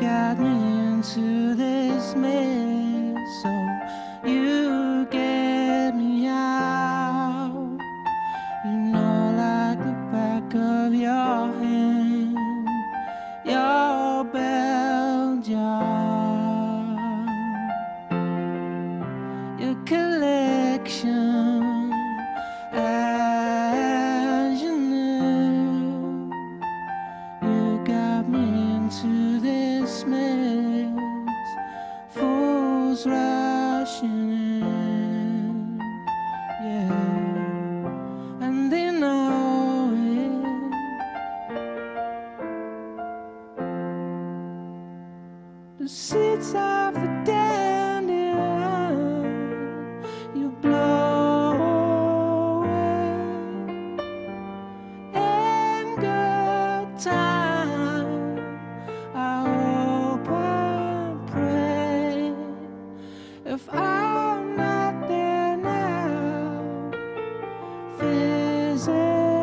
got me into this mess, seeds of the dandelion you blow away in good time. I hope and pray if I'm not there now physically,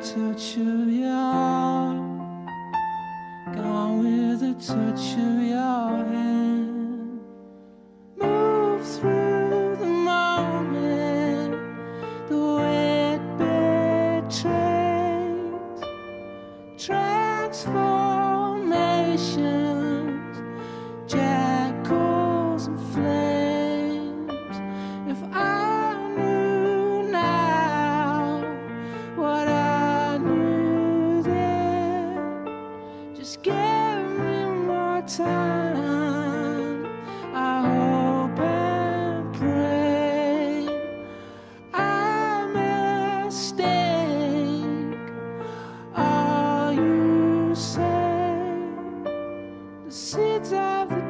touch of your, gone with a touch of your hand. Move through the moment, the way it betrays, transform. I hope and pray I mistake all you say. The seeds of the